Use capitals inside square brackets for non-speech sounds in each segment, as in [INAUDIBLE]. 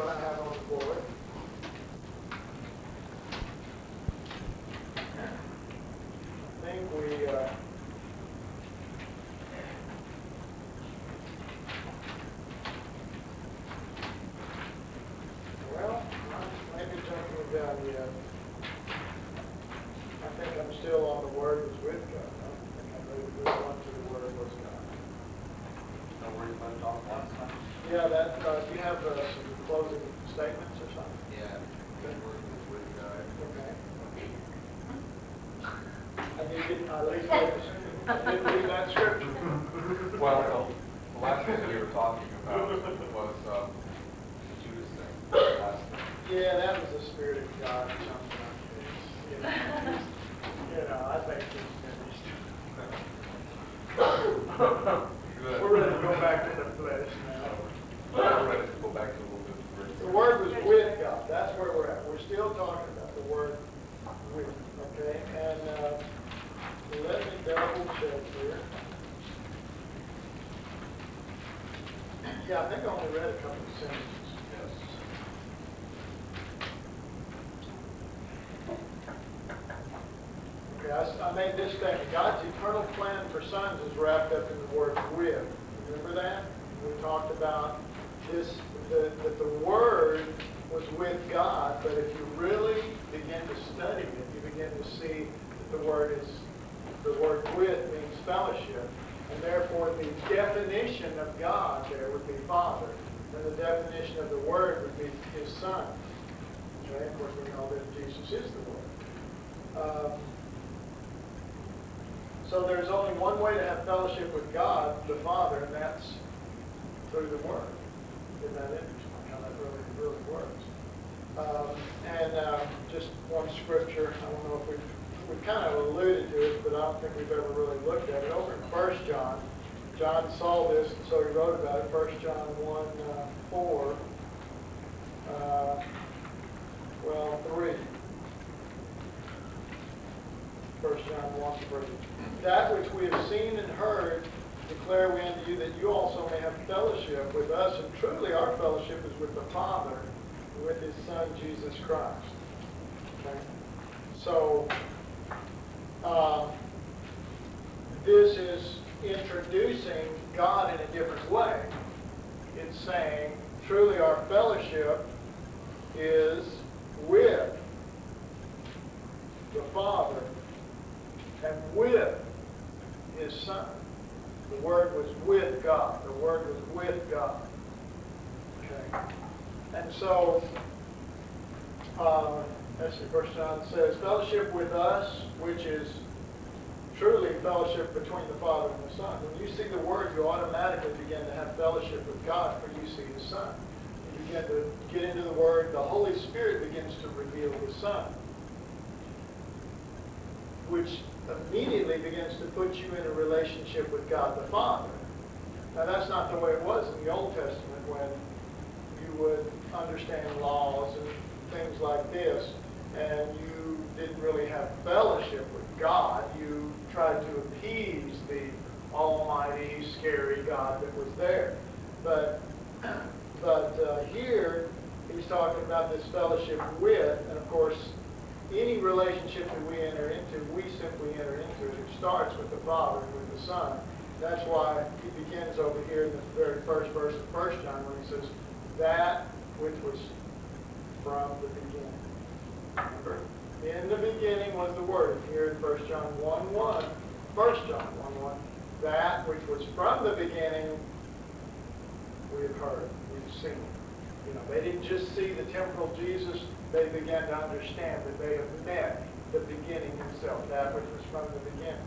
what I have on the board. I think we, uh, well, I'm maybe jumping down yet. I think I'm still on the word was with God. I don't think I moved moved on to the word was God. Know where you left off last time? Yeah, that, uh, do you have uh, some closing statements or something? Yeah, good word was with God. Okay. I need to, I at least, I didn't read that scripture. Well, the- the last thing we were talking about was um, the Judas thing. the last thing. Yeah, that was the spirit of God or something like this. You know, You know, I think it's finished. Good. We're ready to go back to the flesh now. We're ready to go back to a little bit of the The verse. word was with God, that's where we're at. We're still talking about the word with, okay? And, uh, let me double check here. Yeah, I think I only read a couple of sentences. Yes. Okay, I, s- I made this statement, God's eternal plan for sons is wrapped up in the word with. Remember that? We talked about this, the- that the word was with God, but if you really begin to study it, you begin to see that the word is, the word with means fellowship. And therefore, the definition of God there would be Father. And the definition of the Word would be His Son. Okay, of course, we know that Jesus is the Word. Um, so there's only one way to have fellowship with God, the Father, and that's through the Word. Isn't that interesting, how that really, really works? Um, and uh, just one scripture, I don't know if we've, we've kind of alluded to it, but I don't think we've ever really looked at it. Over in First John, John saw this, and so he wrote about it, First John 1, uh, 4, uh, well, 3. First John 1, 3. That which we have seen and heard declare we unto you, that you also may have fellowship with us, and truly our fellowship is with the Father, and with His Son, Jesus Christ. Okay? So, uh, this is introducing God in a different way. It's saying, truly our fellowship is with the Father and with His Son. The Word was with God. The Word was with God. Okay. And so, uh, let's see, First John says, fellowship with us, which is truly fellowship between the Father and the Son. When you see the Word, you automatically begin to have fellowship with God, for you see His Son. You begin to get into the Word, the Holy Spirit begins to reveal His Son, which immediately begins to put you in a relationship with God the Father. Now, that's not the way it was in the Old Testament when you would understand laws and things like this, and you didn't really have fellowship with God. You tried to appease the almighty, scary God that was there. But, [CLEARS THROAT] but uh, here, he's talking about this fellowship with, and of course, any relationship that we enter into, we simply enter into it. It starts with the Father and with the Son. That's why he begins over here in the very first verse of 1 John when he says, that which was from the beginning. In the beginning was the Word. Here in 1 John 1 1, 1 John 1 1, that which was from the beginning we have heard, we've seen. You know, they didn't just see the temporal Jesus, they began to understand that they have met the beginning himself, that which was from the beginning.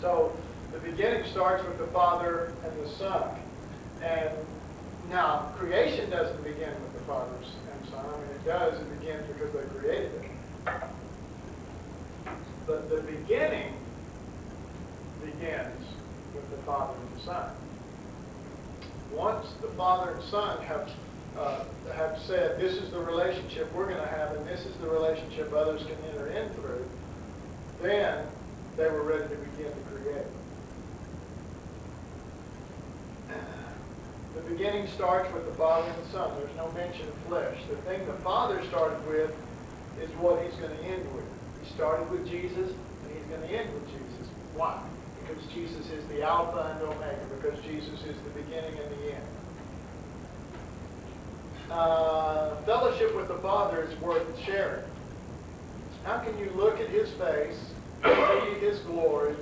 So the beginning starts with the Father and the Son. And now, creation doesn't begin with the Father and Son. I mean, it does, it begins because they created it. But the beginning begins with the Father and the Son. Once the Father and Son have uh, have said, this is the relationship we're going to have, and this is the relationship others can enter in through, then they were ready to begin to create. The beginning starts with the Father and the Son. There's no mention of flesh. The thing the Father started with is what he's going to end with. He started with Jesus, and he's going to end with Jesus. Why? Because Jesus is the Alpha and Omega, because Jesus is the beginning and the end. Uh, fellowship with the Father is worth sharing. How can you look at his face, see his glory,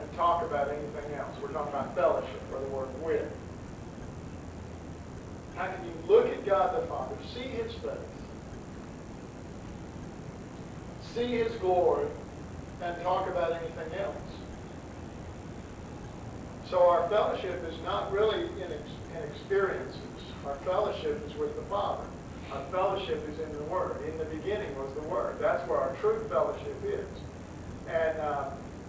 and talk about anything else? We're talking about fellowship, or the word with. How can you look at God the Father, see his face, see his glory, and talk about anything else? So our fellowship is not really in, ex- in experiences. Our fellowship is with the Father. Our fellowship is in the Word. In the beginning was the Word. That's where our true fellowship is. And uh,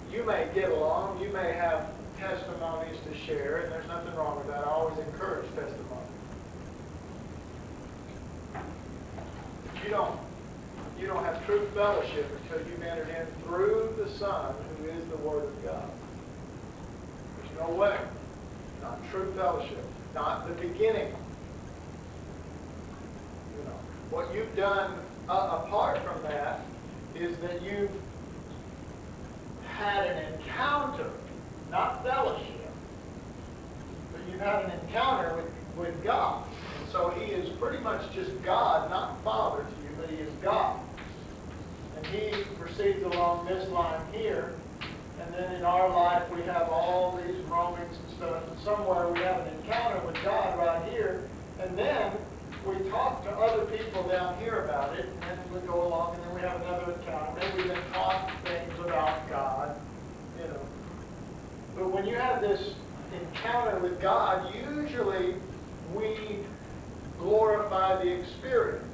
you may get along. You may have testimonies to share, and there's nothing wrong with that. I always encourage testimony. You don't, you don't have true fellowship until you've entered in through the Son, who is the Word of God. There's no way. Not true fellowship. Not the beginning. You know, what you've done uh, apart from that is that you've had an encounter, not fellowship, but you've had an encounter with, with God. So he is pretty much just God, not Father to you, but he is God. And he proceeds along this line here. And then in our life, we have all these roamings and stuff. And somewhere we have an encounter with God right here. And then we talk to other people down here about it. And then we go along and then we have another encounter. Maybe we then talk things about God, you know. But when you have this encounter with God, usually we glorify the experience.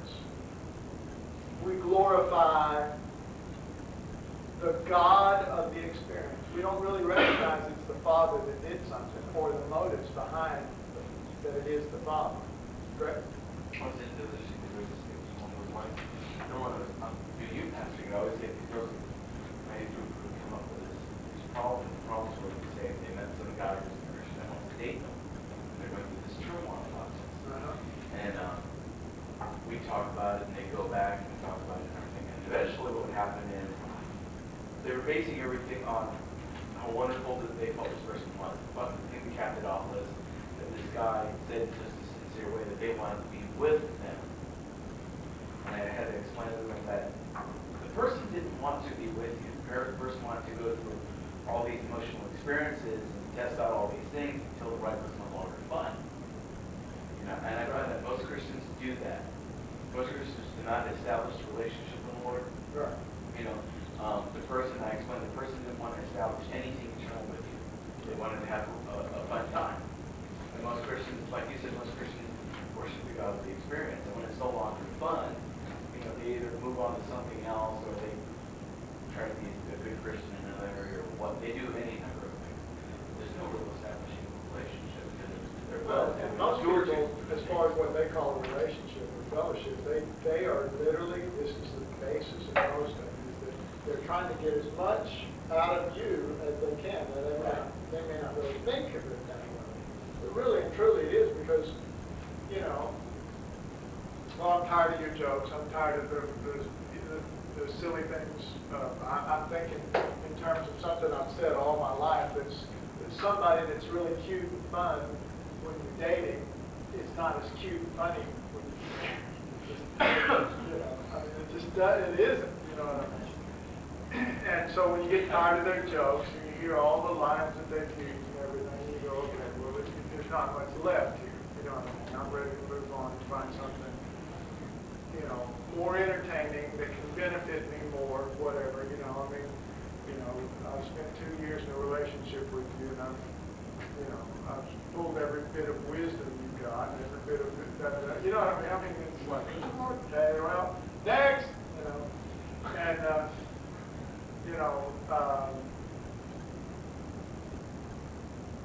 We glorify the God of the experience. We don't really recognize it's the Father that did something or the motives behind that it is the Father. Correct? What's so when you get tired of their jokes and you hear all the lines that they've used and everything, you go, okay, well, there's- not much left here, you know what I mean? I'm ready to move on and find something you know, more entertaining, that can benefit me more, whatever, you know, I mean, you know, I've spent two years in a relationship with you, and I've, you know, I've pulled every bit of wisdom you've got, and every bit of, da, da, da, you know what I mean? I mean, it's like, okay, well, next, you know, and, uh, you know, um,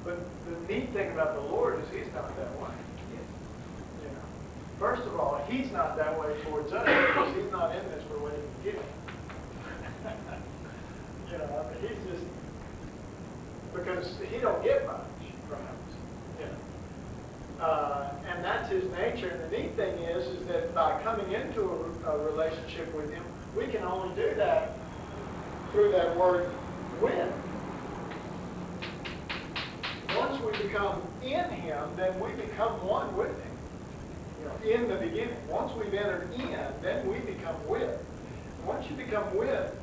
but the neat thing about the Lord is He's not that way. You know, First of all, he's not that way towards us because he's not in this for what he can get. [LAUGHS] you know, I mean, he's just because he don't get much from us. You know. and that's his nature. And the neat thing is, is that by coming into a, a relationship with him, we can only do that through that word with. Once we become in him, then we become one with him. You know, in the beginning. Once we've entered in, then we become with. Once you become with,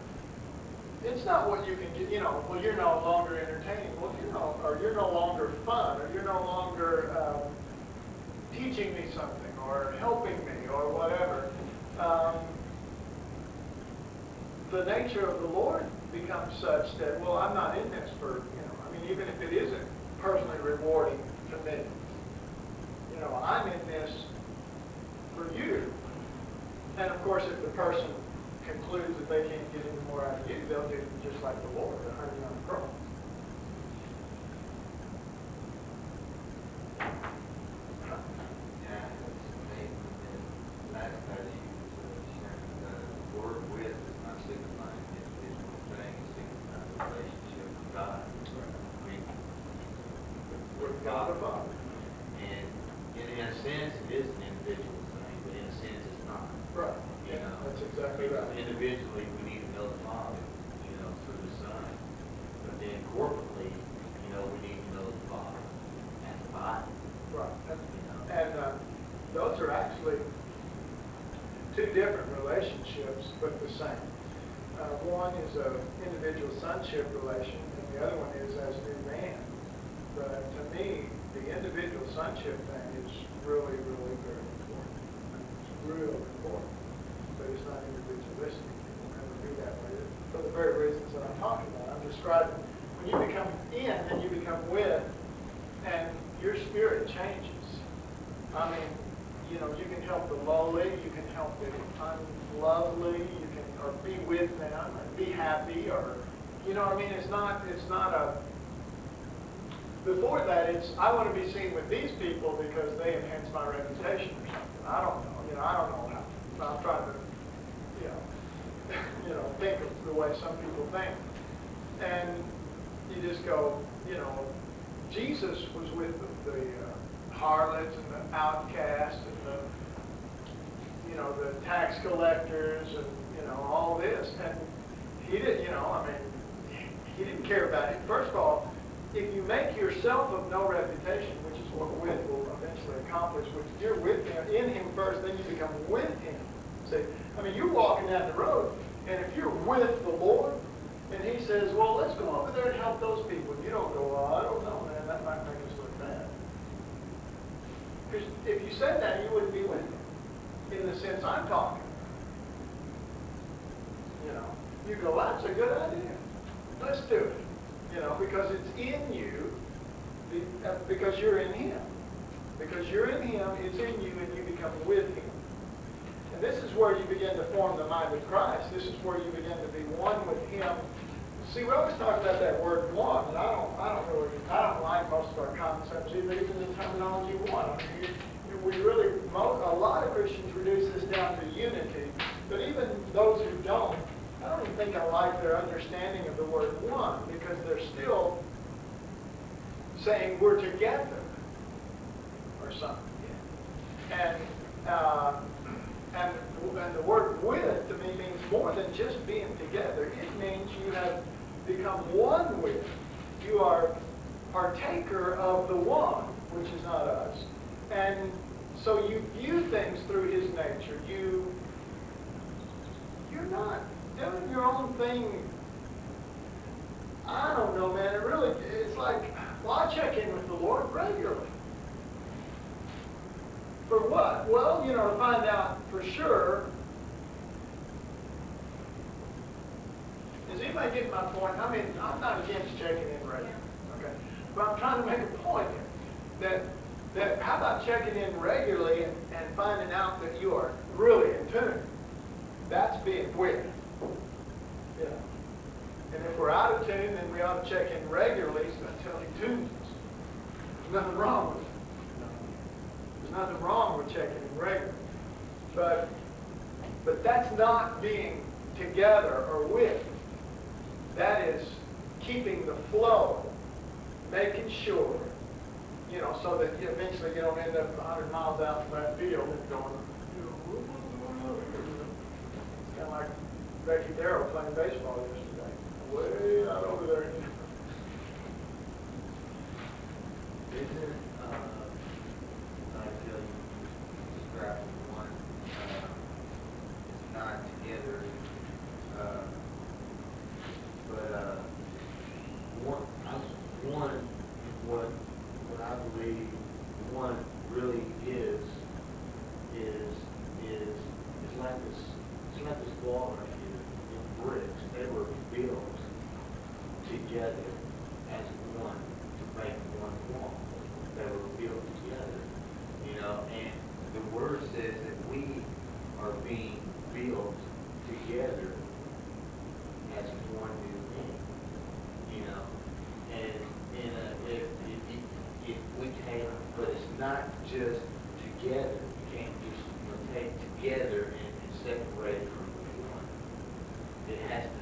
it's not what you can get, you know, well, you're no longer entertaining, well, you're no, or you're no longer fun, or you're no longer um, teaching me something, or helping me, or whatever. Um, the nature of the Lord becomes such that, well, I'm not in this for, you know, I mean, even if it isn't personally rewarding to me, you know, I'm in this for you. And of course, if the person concludes that they can't get any more out of you, they'll do just like the Lord, hurt you on the cross. Yeah, it's amazing. And last night he was uh, sharing the word with is not signifying individual thing, it signifies a relationship with God. We, With God the Father. And in, in a sense, it is an individual thing, but in a sense, it's not. Right. You know? That's exactly Because right. Individually, we need to know the Father, you know, through the Son. But then corporately, you know, we need to know the Father and the body, Right. And, you know. and uh, those are actually two different relationships, but the same. Uh, one is an individual sonship relation, and the other one is as a new man. But to me, the individual sonship saying we're together, or something. And, uh, and, and the word with to me means more than just being together. It means you have become one with. You are partaker of the one, which is not us. And so you view things through his nature. You, you're not doing your own thing. I don't know, man. It really, it's like, I check in with the Lord regularly. For what? Well, you know, to find out for sure. Is anybody getting my point? I mean, I'm not against checking in regularly, okay? But I'm trying to make a point here. That, that how about checking in regularly and, and finding out that you are really in tune? That's being with if we're out of tune, then we ought to check in regularly so until he tunes us. There's nothing wrong with it. There's nothing wrong with checking in regularly. But, but that's not being together or with. That is keeping the flow, making sure, you know, so that you eventually you don't end up 100 miles out from that field and going, you know, kind of like Reggie Darrell playing baseball way out over there. came, but it's not just together. You can't just you know, take together and, and separate from one. It has to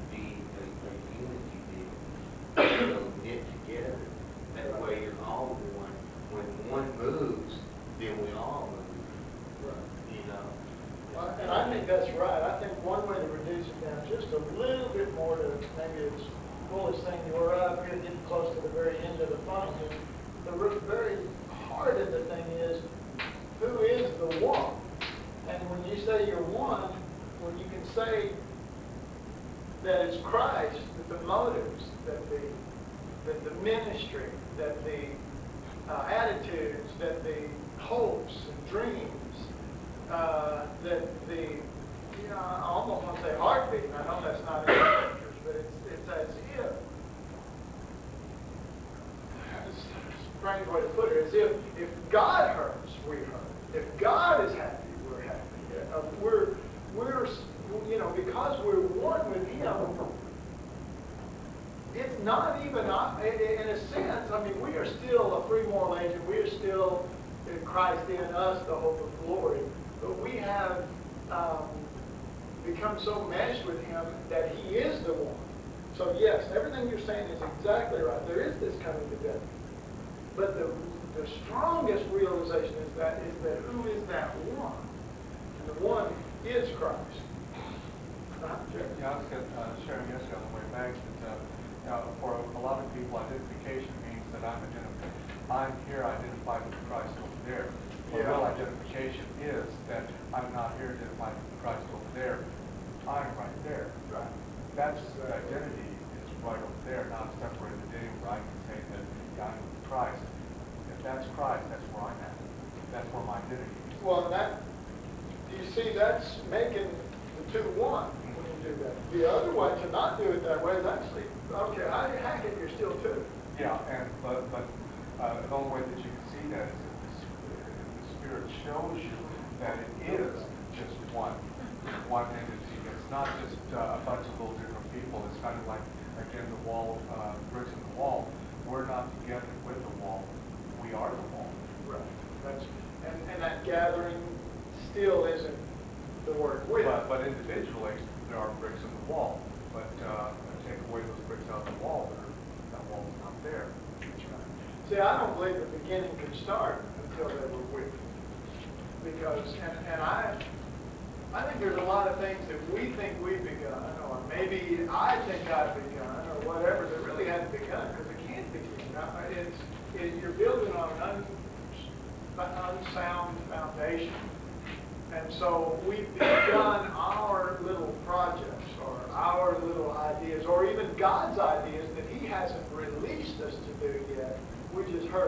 shows you that it is just one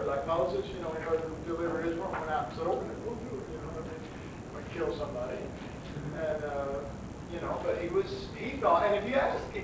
heard lipolysis, you know, we heard him deliver his one, went out and said, oh, open it, we'll do it, you know, I mean, kill somebody. And, uh, you know, but he was, he thought, and if you ask, if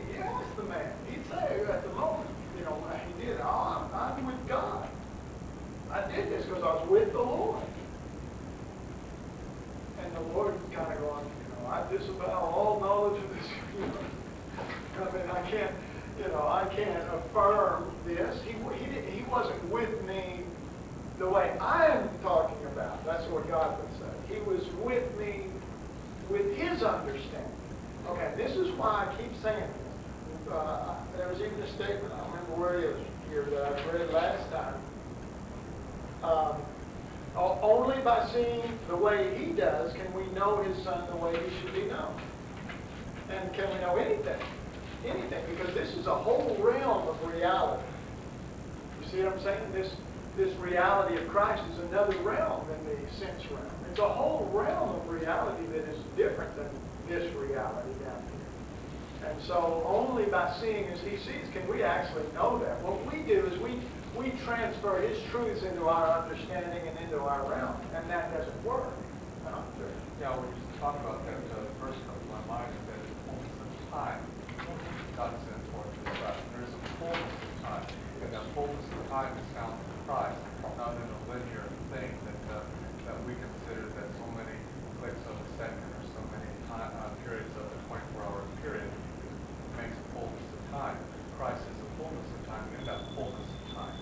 Yeah, we just talk about that, uh, verse comes to my mind, is that it's fullness of time. God sent forth his son. There is a fullness of time, and that fullness of time is found in Christ, not in a linear thing that, uh, that we consider that so many clicks of a second or so many time, uh, periods of a twenty-four hour period makes a fullness of time. Christ is the fullness of time, in that fullness of time.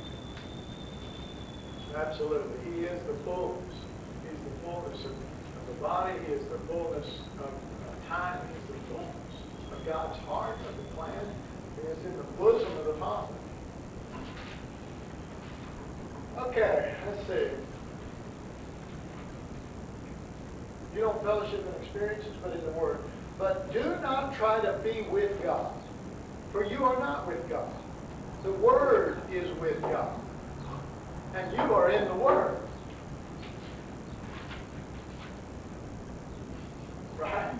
Absolutely. He is the fullness. He's the fullness of, of the body. He is the fullness of, of time. He's the fullness of God's heart, of the plan. He is in the bosom of the Father. Okay, let's see. You don't fellowship and experiences, but in the Word. But do not try to be with God, for you are not with God. The Word is with God and you are in the Word. Right?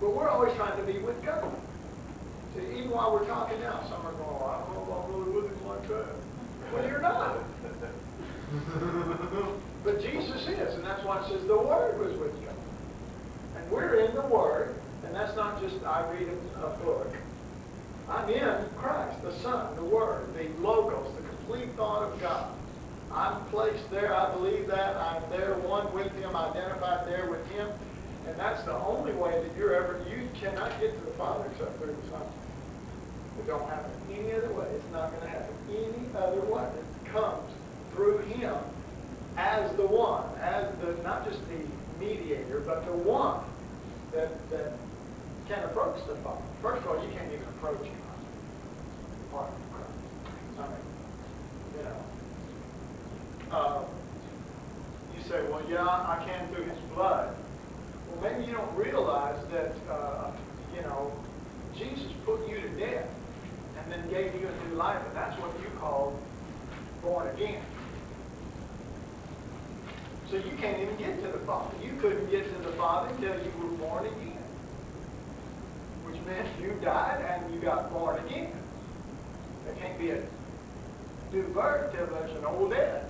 But we're always trying to be with God. See, even while we're talking now, some are going, well, I don't know if I'm really with him like that. Well, you're not. but Jesus is, and that's why it says the Word was with God. And we're in the Word, and that's not just I read a, a book. I'm in Christ, the Son, the Word, the Logos, the complete thought of God. I'm placed there. I believe that. I'm there, one with Him, identified there with Him. And that's the only way that you're ever, you cannot get to the Father except through the Son. It don't happen any other way. It's not going to happen any other way. It comes through Him as the one, as the, not just the mediator, but the one that, that can approach the Father. First of all, you can't even approach Him apart from Christ. I mean, you know. Uh, you say, well, yeah, I can through His blood. Well, maybe you don't realize that, uh, you know, Jesus put you to death and then gave you a new life, and that's what you call born again. So you can't even get to the Father. You couldn't get to the Until you were born again. Which meant you died and you got born again. There can't be a new birth till there's an old death.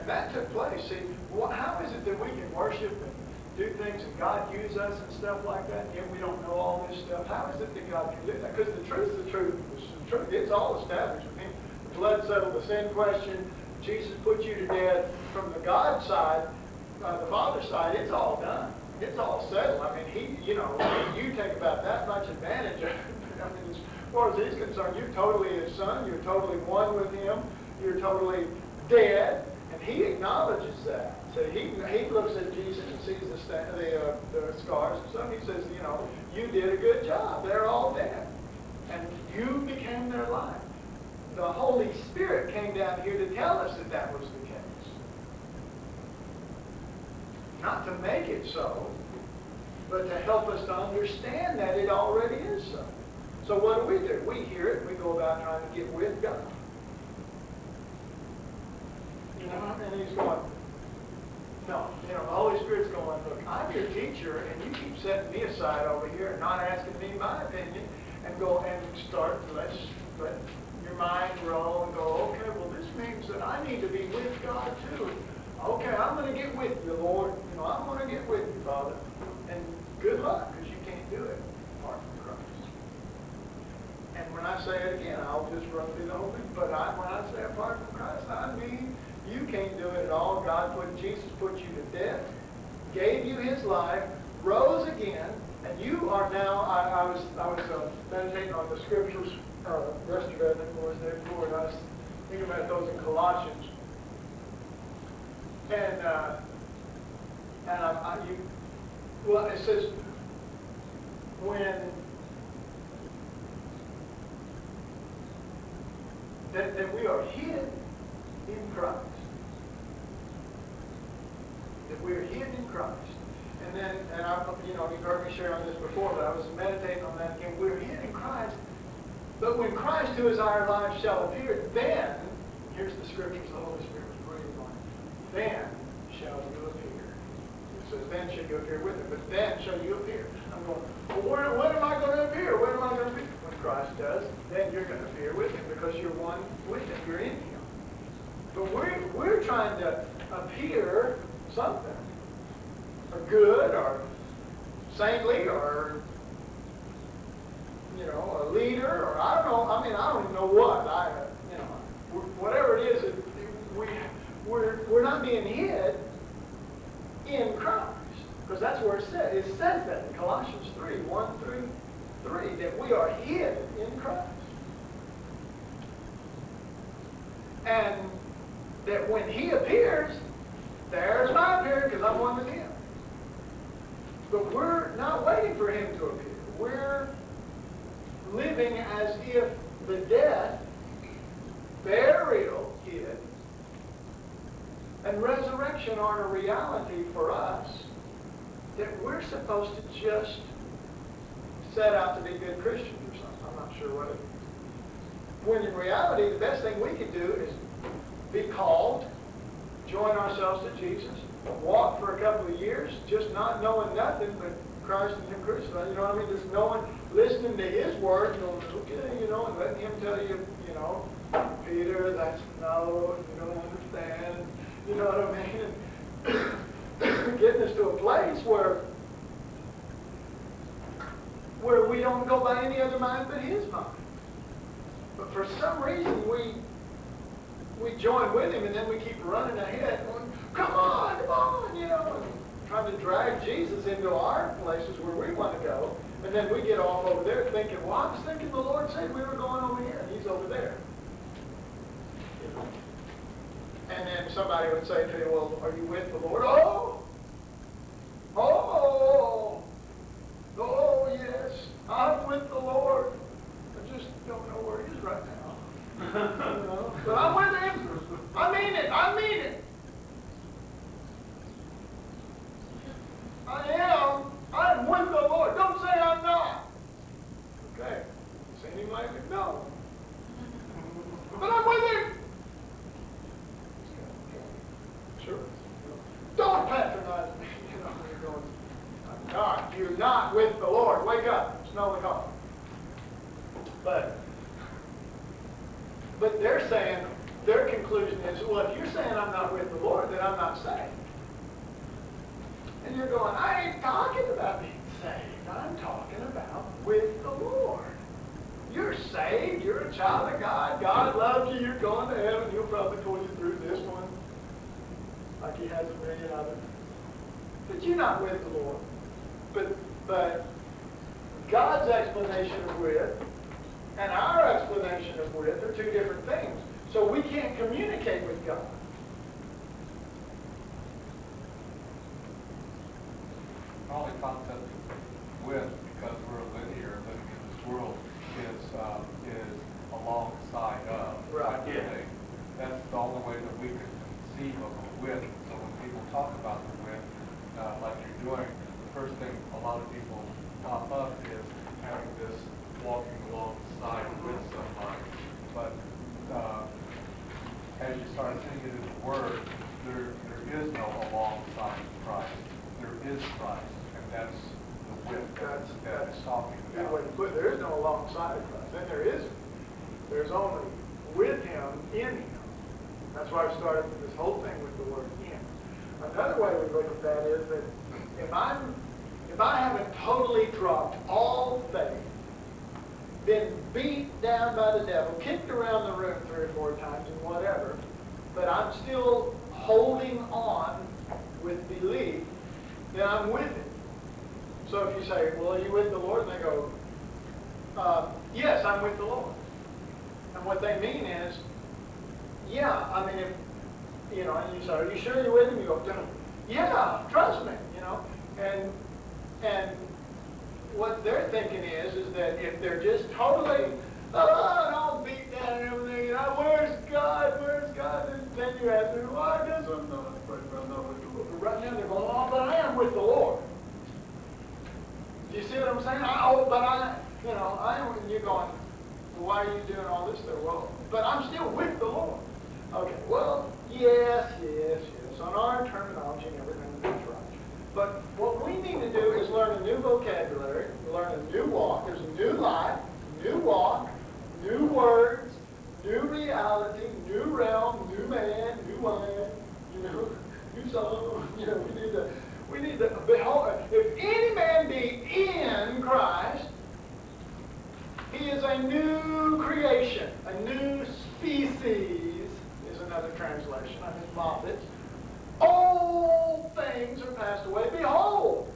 And that took place. See, wh- how is it that we can worship and do things and God use us and stuff like that, yet we don't know all this stuff? How is it that God can do that? Because the truth is the truth. The truth. It's all established with Him. The blood settled the sin question. Jesus put you to death. From the God side, uh, the Father side, it's all done. It's all settled. I mean, He, you know, you take about that much advantage. [LAUGHS] I mean, as far as He's concerned, you're totally His Son. You're totally one with Him. You're totally dead. And he acknowledges that. So he, he looks at Jesus and sees the, the, uh, the scars and stuff. He says, you know, you did a good job. They're all dead. And you became their life. The Holy Spirit came down here to tell us that that was the Not to make it so, but to help us to understand that it already is so. So what do we do? We hear it. We go about trying to get with God. You know, and he's going, no, you know, the Holy Spirit's going, look, I'm your teacher, and you keep setting me aside over here and not asking me my opinion, and go and start, let's let your mind roll and go, okay, well, this means that I need to be with God too. Okay, I'm going to get with you, Lord. You know, I'm going to get with you, Father. And good luck, because you can't do it apart from Christ. And when I say it again, I'll just run whole thing. But I, when I say apart from Christ, I mean you can't do it at all. God put Jesus put you to death, gave you His life, rose again, and you are now. I, I was I was uh, meditating on the scriptures uh, yesterday, of course day before, and I was thinking about those in Colossians. And uh, and I, I, you, well, it says when that, that we are His. Christ. That we're hid in Christ. And then, and I, you know, you've heard me share on this before, but I was meditating on that again. We're hid in Christ. But when Christ, who is our life, shall appear, then, here's the scriptures the Holy Spirit. Then shall you appear. It says, then shall you appear with him, but then shall you appear. I'm going, well, where, when am I going to appear? When am I going to appear? When Christ does, then you're going to appear with him because you're one with him. You're in him. But we're, we're trying to appear something. Or good, or saintly, or, you know, a leader, or I don't know. I mean, I don't even know what. I, you know, whatever it is, it, we, we're, we're not being hid in Christ. Because that's where it says. It says that in Colossians 3, 1 through 3, that we are hid in Christ. And that when he appears, there's my appearing because I'm one with him. But we're not waiting for him to appear. We're living as if the death, burial, hid, and resurrection aren't a reality for us that we're supposed to just set out to be good Christians or something. I'm not sure what it When in reality, the best thing we can do is be called, join ourselves to Jesus, walk for a couple of years, just not knowing nothing but Christ and Him crucified. You know what I mean? Just knowing, listening to His word, going, okay, you know, and letting Him tell you, you know, Peter, that's no, you don't understand. You know what I mean? [COUGHS] Getting us to a place where where we don't go by any other mind but His mind. But for some reason we we join with Him and then we keep running ahead, going, come on, come on, you know, and trying to drag Jesus into our places where we want to go. And then we get off over there thinking, well, I was thinking the Lord said we were going over here, and He's over there. You know? And then somebody would say to you, well, are you with the Lord? Oh! Oh! Oh, oh, oh uh, yes, I'm with the Lord. And what they mean is, yeah, I mean, if, you know, and you say, are you sure you're with him? You go, yeah, trust me, you know. And, and what they're thinking is, is that if they're just totally, oh, all beat down and everything, you know, where's God, where's God, and then you ask me, well, I guess I'm not, I'm not with the Lord. Right now they're going, oh, but I am with the Lord. Do you see what I'm saying? I, oh, but I, you know, I and you're going, why are you doing all this there? Well, but I'm still with the Lord. Okay, well, yes, yes, yes. On our terminology and everything, that's right. But what we need to do is learn a new vocabulary, learn a new walk. There's a new life, new walk, new words, new reality, new realm, new man, new wine, you know, [LAUGHS] new song. [LAUGHS] You know, we need to, we need to behold. If any man be in Christ, he is a new creation, a new species, is another translation. I think Moffatt's. All things are passed away. Behold,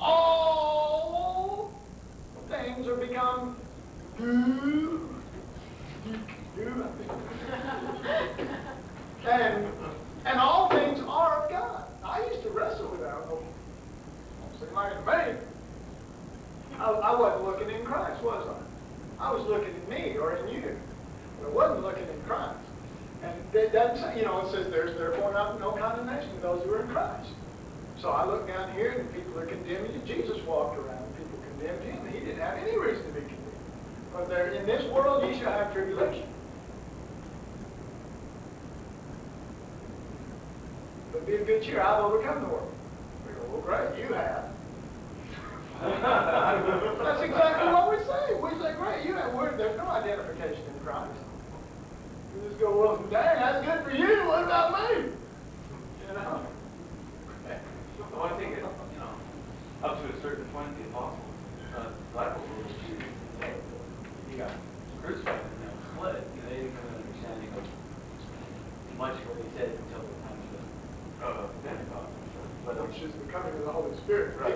all things are become new. New. and, and all things are of God. I used to wrestle with that. Don't seem like it to me. I, I wasn't looking in Christ, was I? I was looking in me or in you. But I wasn't looking in Christ. And it doesn't say, you know, it says there's therefore not no condemnation to those who are in Christ. So I look down here and people are condemning you. Jesus walked around and people condemned him. He didn't have any reason to be condemned. But there, in this world you shall have tribulation. But be of good cheer, I've overcome the world. We go, well, great, you have. That's exactly what we say. We say, great, you have word. There's no identification in Christ. You just go, well, dang, that's good for you. What about me? You know? So I think, it, you know, up to a certain point, the apostles, uh, disciples were choosing to say, you got crucified and now split. You know, they didn't have an understanding of much of what he said until the time of the, uh, Pentecost. But, Which is the coming of the Holy Spirit. Right.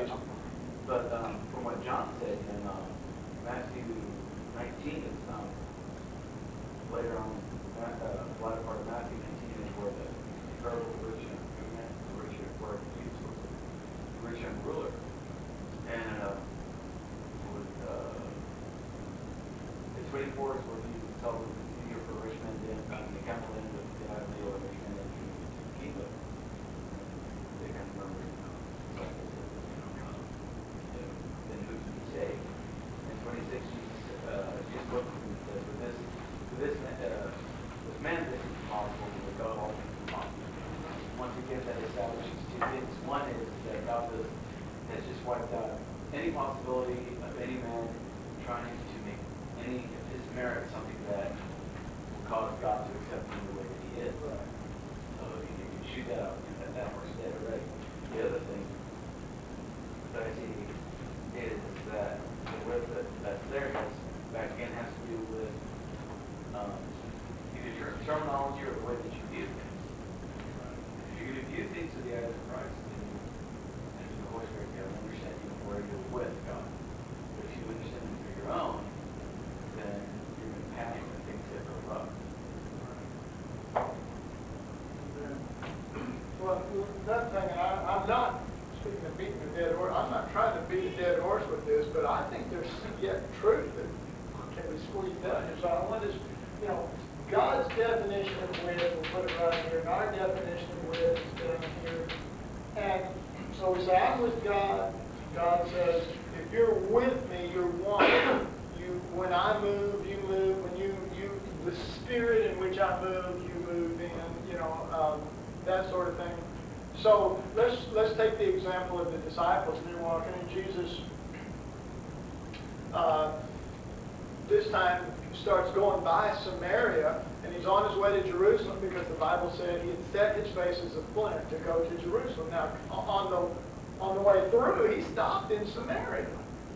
Samaria, and he's on his way to Jerusalem because the Bible said he had set his face as a flint to go to Jerusalem. Now, on the on the way through, he stopped in Samaria,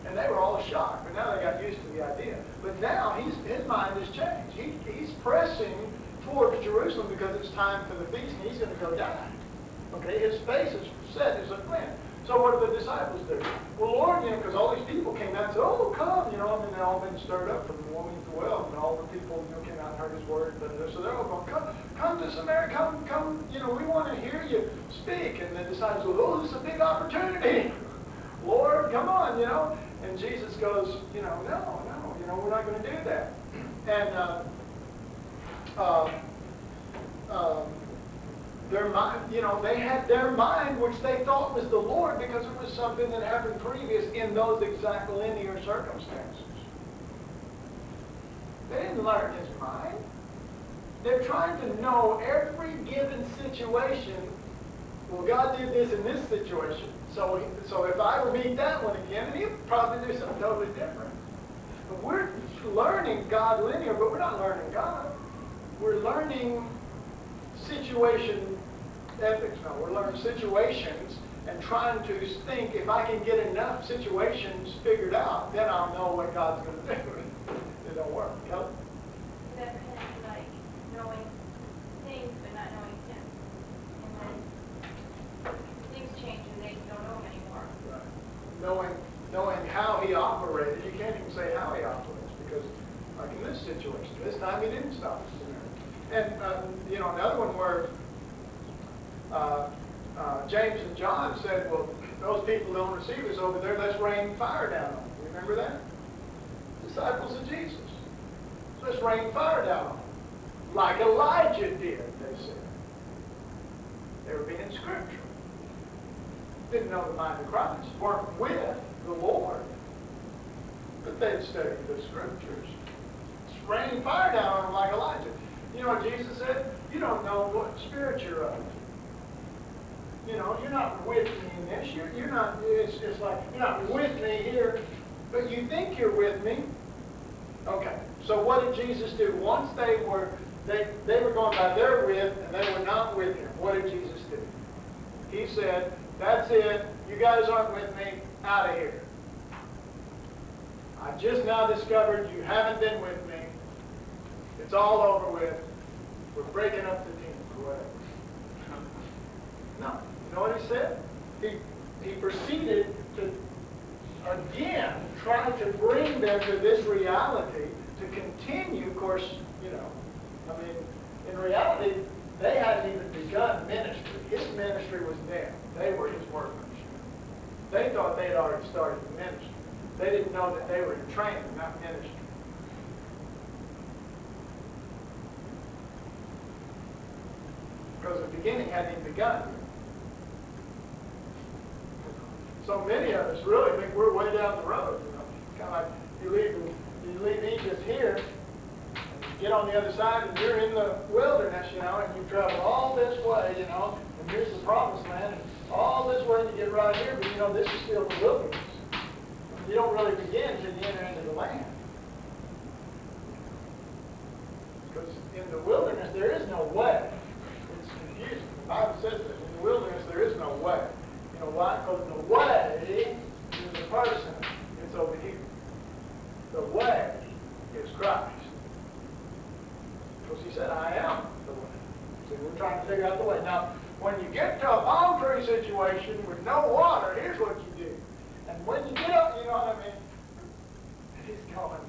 and they were all shocked. But now they got used to the idea. But now he's his mind has changed. He, he's pressing towards Jerusalem because it's time for the feast, and he's going to go die. Okay, his face is set as a flint. So what do the disciples do? Well, Lord, you know, because all these people came out and said, oh, come, you know, I mean, they all been stirred up from the woman at the well, and all the people, you know, heard his word. But, so they're all going, come, come to Samaria, come, come, you know, we want to hear you speak. And the disciples oh, this is a big opportunity. [LAUGHS] Lord, come on, you know. And Jesus goes, you know, no, no, you know, we're not going to do that. [CLEARS THROAT] And uh, uh, uh, their mind, you know, they had their mind, which they thought was the Lord because it was something that happened previous in those exact linear circumstances. They didn't learn his mind. They're trying to know every given situation. Well, God did this in this situation. So, so if I were meet that one again, and he'll probably do something totally different. But we're learning God linear, but we're not learning God. We're learning situation ethics now. We're learning situations and trying to think if I can get enough situations figured out, then I'll know what God's going to do. It don't work. Kelly? That kind of like knowing things but not knowing him. And then things change and they don't know him anymore. Right. Knowing, knowing how he operated, you can't even say how he operates because like in this situation, this time he didn't stop the Samaritan. And, um, you know, another one where uh, uh, James and John said, well, those people don't receive us over there, let's rain fire down on them. Remember that? Disciples of Jesus. Let's rain fire down on them. Like Elijah did, they said. They were being scriptural. Didn't know the mind of Christ, weren't with the Lord. But they'd studied the scriptures. It's raining fire down on them like Elijah. You know what Jesus said? You don't know what spirit you're of. You know, you're not with me in this. You're, you're not, it's just like, you're not with me here, but you think you're with me. Okay, so what did Jesus do? Once they were, they, they were going by their with and they were not with him, what did Jesus do? He said, that's it, you guys aren't with me, out of here. I just now discovered you haven't been with me. It's all over with. We're breaking up the team or whatever. No. You know what he said? He, he proceeded again, try to bring them to this reality, to continue, of course, you know, I mean, in reality, they hadn't even begun ministry. His ministry was them. They were his workmanship. They thought they had already started the ministry. They didn't know that they were in training, not ministry. Because the beginning hadn't even begun. So many of us really think we're way down the road, you know. Kind of like you leave, you leave Egypt here, you get on the other side, and you're in the wilderness, you know, and you travel all this way, you know, and here's the promised land, and all this way to get right here, but you know, this is still the wilderness. You don't really begin until you enter into the land. Because in the wilderness, there is no way. It's confusing. The Bible says that in the wilderness, there is no way. Know why? Because the way is the person. It's over here. The way is Christ. Because he said, I am the way. See, we're trying to figure out the way. Now, when you get to a palm tree situation with no water, here's what you do. And when you get up, you know what I mean? [LAUGHS] He's going,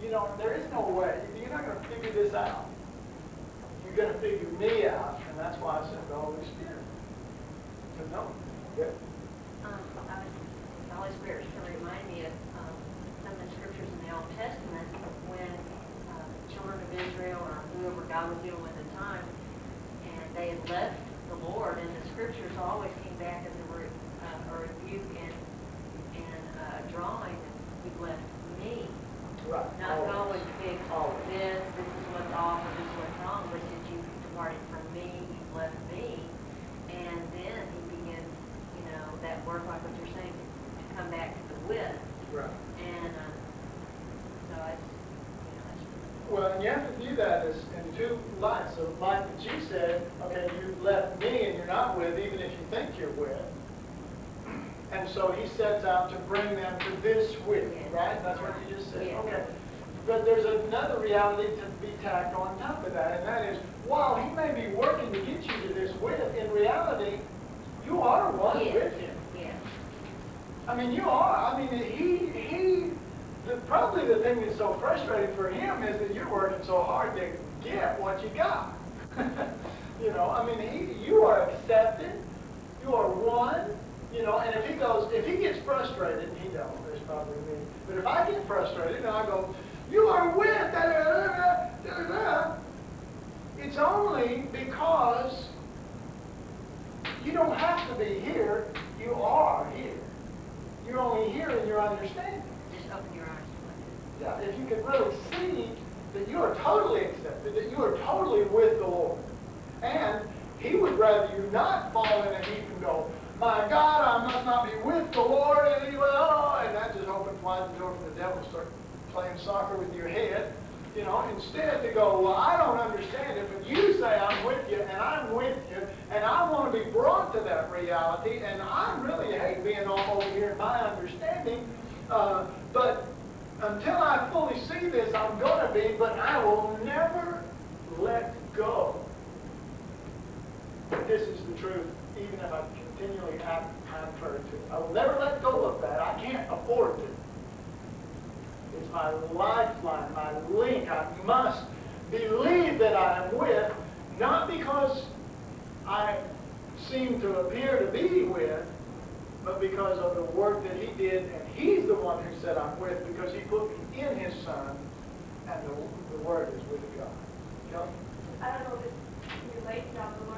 you know, there is no way. You're not going to figure this out. You're going to figure me out. And that's why I sent the Holy Spirit. To know. Good. Um, I was, the Holy Spirit was to remind me of um, some of the scriptures in the Old Testament when uh, the children of Israel or whoever God was dealing with at the time, and they had left the Lord, and the scriptures always came back as a, re, uh, a rebuke and, and uh, drawing, you've left me. Right. Not Always. going to fix Always. this, this is what's off, or this is what's wrong, but since you departed from me, you've left me. That work, like what you're saying, to come back to the with. Right. And, uh, so I, you know, that's. Well, and you have to view that as in two lights. So like that you said, okay, you've left me and you're not with, even if you think you're with. And so he sets out to bring them to this with, right? That's what you just said. Okay. But there's another reality to be tacked on top of that, and that is, while he may be working to get you to this with, in reality, you are one Yes. with him. I mean, you are. I mean, he, he, the, probably the thing that's so frustrating for him is that you're working so hard to get what you got. [LAUGHS] you know, I mean, he, you are accepted. You are one. You know, and if he goes, if he gets frustrated, and he don't, it's probably me. But if I get frustrated and I go, you are with, it's only because you don't have to be here, you are here. You're only hearing your understanding. Just open your eyes. Yeah, if you can really see that you are totally accepted, that you are totally with the Lord. And he would rather you not fall in a heap and go, my God, I must not be with the Lord anyway. Oh, and that just opens wide the door for the devil to start playing soccer with your head you know, instead they go, well, I don't understand it, but you say I'm with you, and I'm with you, and I want to be brought to that reality, and I really hate being all over here in my understanding, uh, but until I fully see this, I'm going to be, but I will never let go. This is the truth, even if I continually have contrary to it. I will never let go of that. I can't afford to is my lifeline, my link. I must believe that I am with, not because I seem to appear to be with, but because of the work that he did, and he's the one who said I'm with, because he put me in his son, and the, the word is with God. Kelly? I don't know if this relates the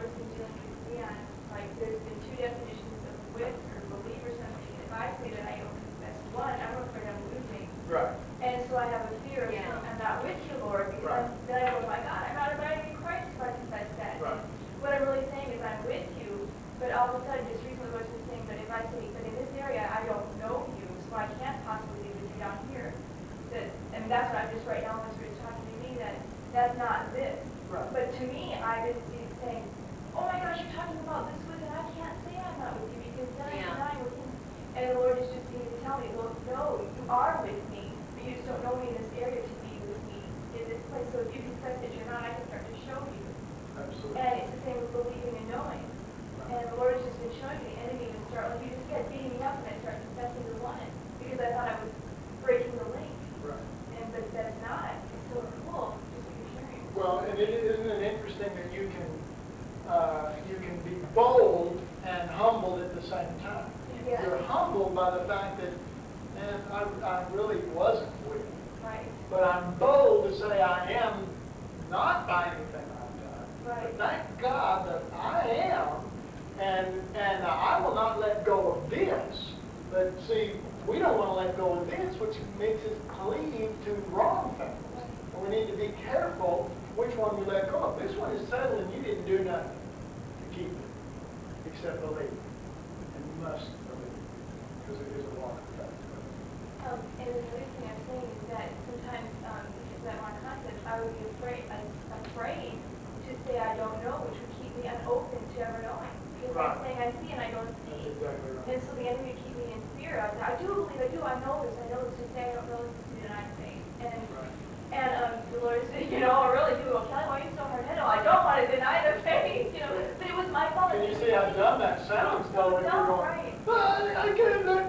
I can't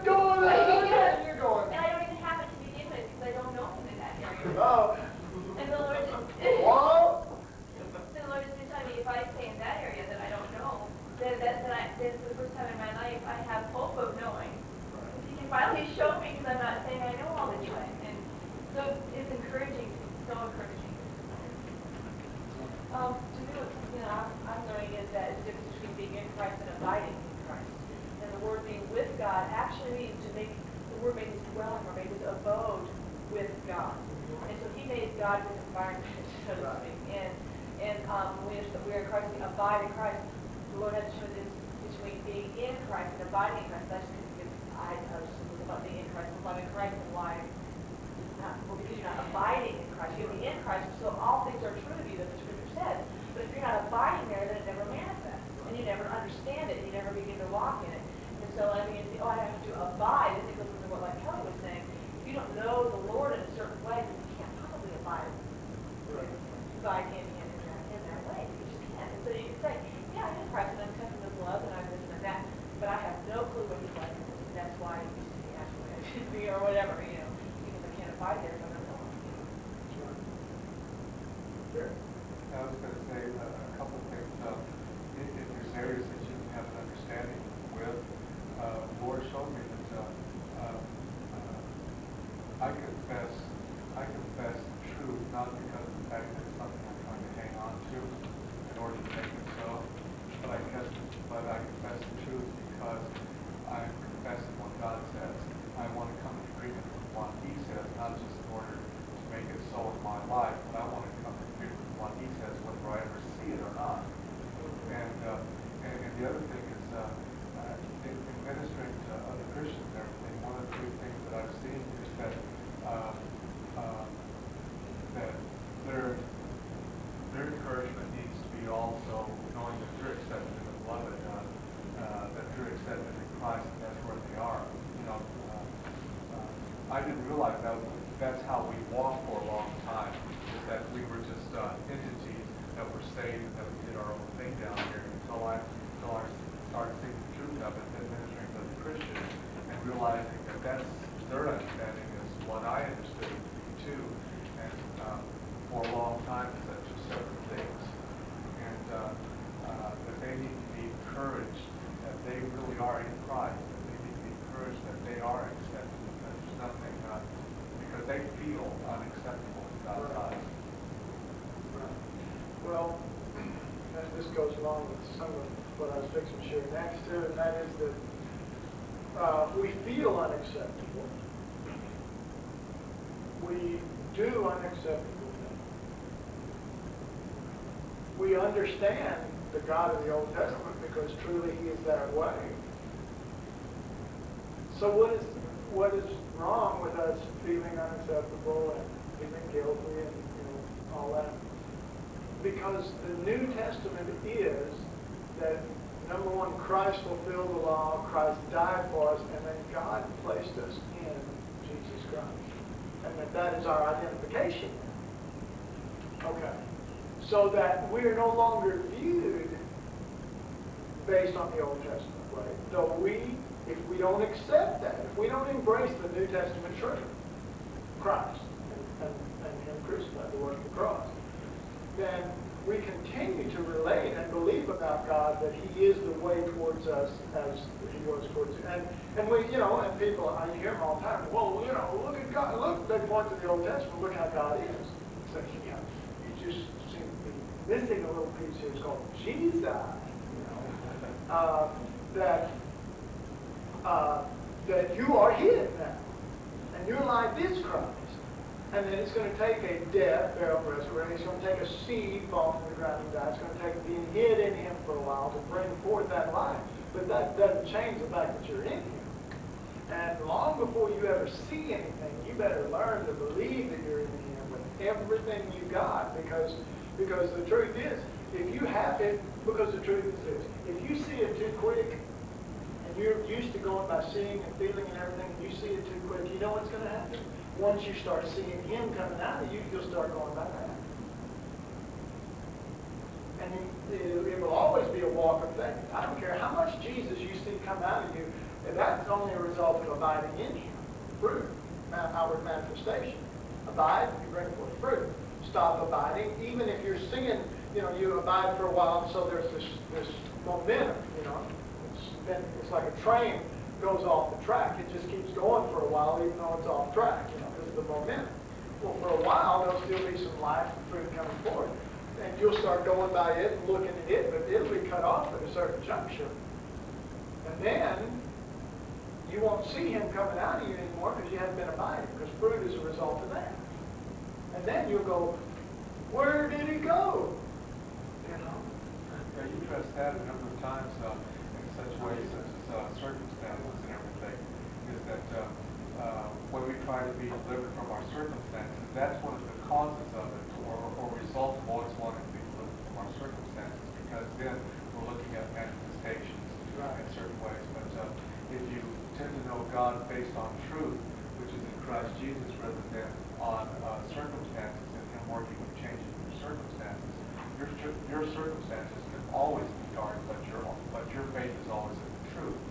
I didn't realize that that's how we walked for a long time, is that we were just uh, entities that were saved and that we did our own thing down here until I, until I started seeing the truth of it, then ministering to the Christians and realizing that that's their understanding is what I understood it to be too. And um, for a long time, it's such just separate things. And uh, uh, that they need to be encouraged that they really are in Christ, that they need to be encouraged that they are accepted, that there's nothing, uh, because they feel unacceptable in God's eyes. Well, and this goes along with some of what I was fixing to share next too, and that is that uh, we feel unacceptable. We do unacceptable things. We understand the God of the Old Testament because truly He is that way. So what is what is wrong with us feeling unacceptable and feeling guilty and you know all that? Because the New Testament is that, number one, Christ fulfilled the law, Christ died for us, and then God placed us in Jesus Christ. And that that is our identification. So that we are no longer viewed based on the Old Testament way. Though we, if we don't accept that, if we don't embrace the New Testament truth, Christ and, and, and Him crucified, the work of the cross, then we continue to relate and believe about God that He is the way towards us as He was towards you. And, and we, you know, and people, I hear them all the time, well, you know, look at God, look, they point to the Old Testament, look how God is. So, you know, you just missing a little piece here, called Jesus, you know, uh, that, uh, that you are His now, and your life is Christ. And then it's going to take a death, burial, resurrection. It's going to take a seed fall from the ground and die. It's going to take being hid in Him for a while to bring forth that life. But that doesn't change the fact that you're in Him. And long before you ever see anything, you better learn to believe that you're in Him with everything you got. Because, because the truth is, if you have it, because the truth is this, if you see it too quick, and you're used to going by seeing and feeling and everything, and you see it too quick, you know what's going to happen? Once you start seeing Him coming out of you, you'll start going by that. And it, will always be a walk of faith. I don't care how much Jesus you see come out of you, that's only a result of abiding in Him. Fruit, outward manifestation. Abide, you bring forth fruit. Stop abiding, even if you're seeing, you know, you abide for a while, and so there's this, this momentum, you know. It's, been, it's like a train goes off the track. It just keeps going for a while, even though it's off track, you know, because of the momentum. Well, for a while, there'll still be some life and fruit coming forth. And you'll start going by it and looking at it, but it'll be cut off at a certain juncture. And then, you won't see him coming out of you anymore because you haven't been abiding, because fruit is a result of that. And then you'll go, where did he go? You know? Yeah, you addressed that a number of times uh, in such ways such as uh, circumstances and everything, is that uh, uh, when we try to be delivered from our circumstances, that's one of the causes of it, or, or result of always wanting to be delivered from our circumstances, because then we're looking at manifestations Right. in certain ways. But uh, if you tend to know God based on truth, which is in Christ Jesus, rather than on uh, circumstances and Him working and changing your circumstances, your, tr- your circumstances can always be dark, but your, but your faith is always in the truth.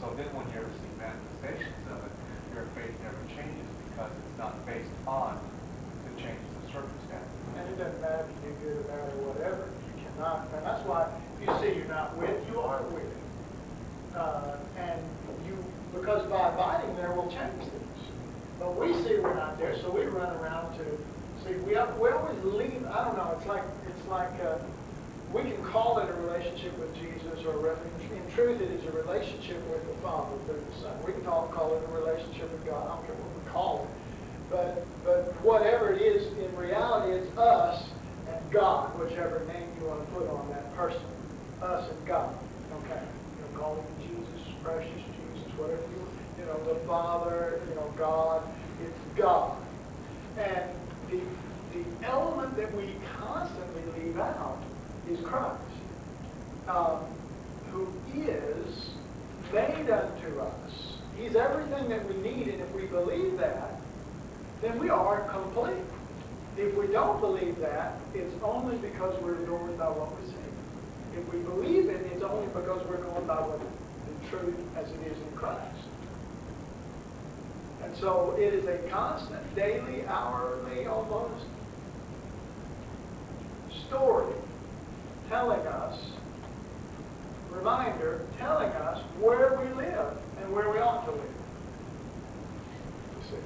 So then when you ever see manifestations of it, your faith never changes because it's not based on the changes of circumstances. And it doesn't matter if you do good or bad or whatever. You cannot, and that's why if you see you're not with, you are with. Uh, and you, because by abiding there will change things. But we see we're not there, so we run around to see. We we always leave. I don't know. It's like it's like uh, we can call it a relationship with Jesus, or in truth, it is a relationship with the Father through the Son. We can call, call it a relationship with God. I don't care what we call it. But, but whatever it is, in reality, it's us and God, whichever name you want to put on that person. Us and God. Okay? You know, call him Jesus, precious Jesus, whatever you, you know, the Father, everything that we need, and if we believe that, then we are complete. If we don't believe that, it's only because we're going by what we see. If we believe it, it's only because we're going by what the truth as it is in Christ. And so it is a constant, daily, hourly, almost story telling us, reminder, telling us where we live and where we ought to live. You see.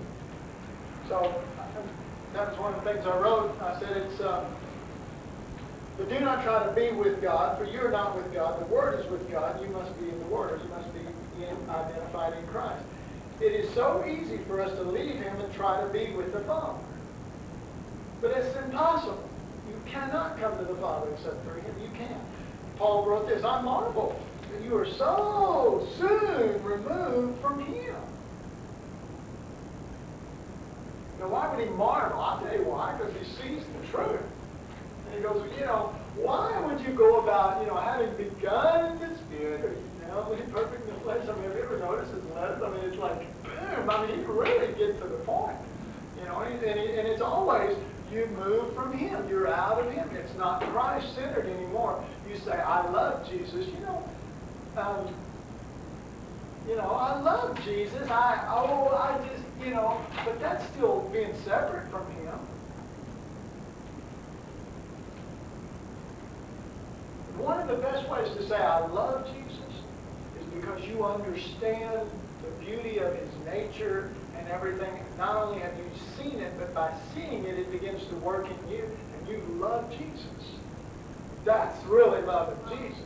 So that was one of the things I wrote. I said it's, um, but do not try to be with God, for you are not with God. The Word is with God. You must be in the Word, you must be in, identified in Christ. It is so easy for us to leave Him and try to be with the Father. But it's impossible. You cannot come to the Father except through Him. You can't. Paul wrote this, I marvel that you are so soon removed from Him. Now, why would he marvel? I'll tell you why, because he sees the truth. And he goes, you know, why would you go about, you know, having begun this the or you now made perfect in the flesh? I mean, have you ever noticed his letters? I mean, it's like, boom. I mean, he really gets to the point. You know, and, and, and it's always, you move from him. You're out of him. It's not Christ-centered anymore. You say, I love Jesus. You know, um, you know, I love Jesus. I, oh, I just, you know, but that's still being separate from him. One of the best ways to say I love Jesus is because you understand the beauty of his nature and everything. Not only have you seen it, but by seeing it, it begins to work in you, and you love Jesus. That's really loving Jesus.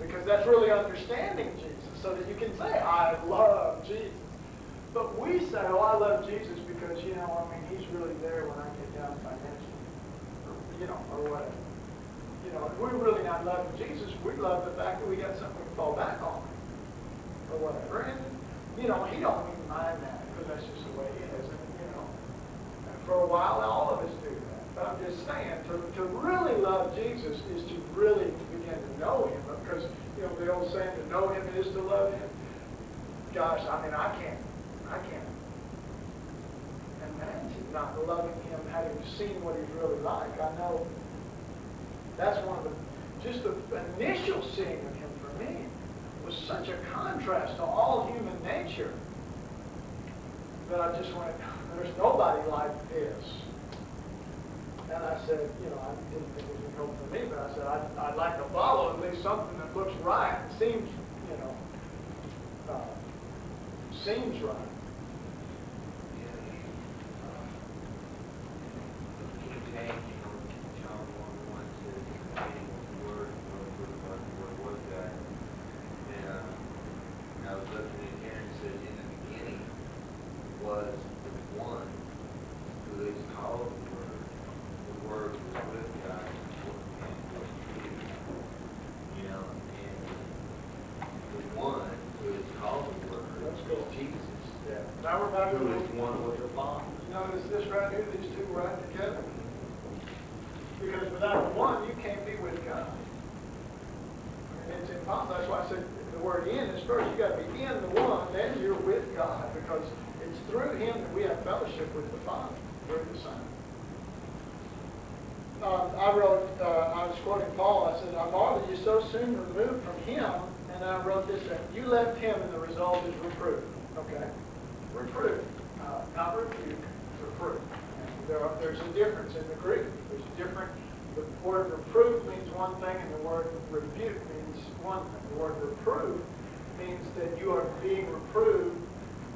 Because that's really understanding Jesus, so that you can say, I love Jesus. But we say, oh, I love Jesus because, you know, I mean, he's really there when I get down financially. Or, you know, or whatever. You know, if we're really not loving Jesus, we love the fact that we got something to fall back on. Or whatever. And, you know, he don't even mind that because that's just the way he is. And, you know, and for a while, all of us do that. But I'm just saying, to, to really love Jesus is to really begin to know him. Because, you know, the old saying, to know him is to love him. Gosh, I mean, I can't I can't imagine not loving him, having seen what he's really like. I know that's one of the, just the initial seeing of him for me was such a contrast to all human nature that I just went, there's nobody like this. And I said, you know, I didn't think it would help for me, but I said, I'd, I'd like to follow at least something that looks right, seems, you know, uh, seems right. Now we're back to Who the is one with the Father. Notice this right here, these two right together. Because without the one, you can't be with God. And it's impossible. That's why I said the word in is first. You got to be in the one, then you're with God. Because it's through him that we have fellowship with the Father, through the Son. Um, I wrote, uh, I was quoting Paul, I said, I marvel you so soon removed from him, and I wrote this, that you left him and the result is reproof. Okay? reproof, uh, not rebuke, reproof. And there are, there's a difference in the Greek. There's a different, the word reproof means one thing and the word rebuke means one thing. The word reprove means that you are being reproved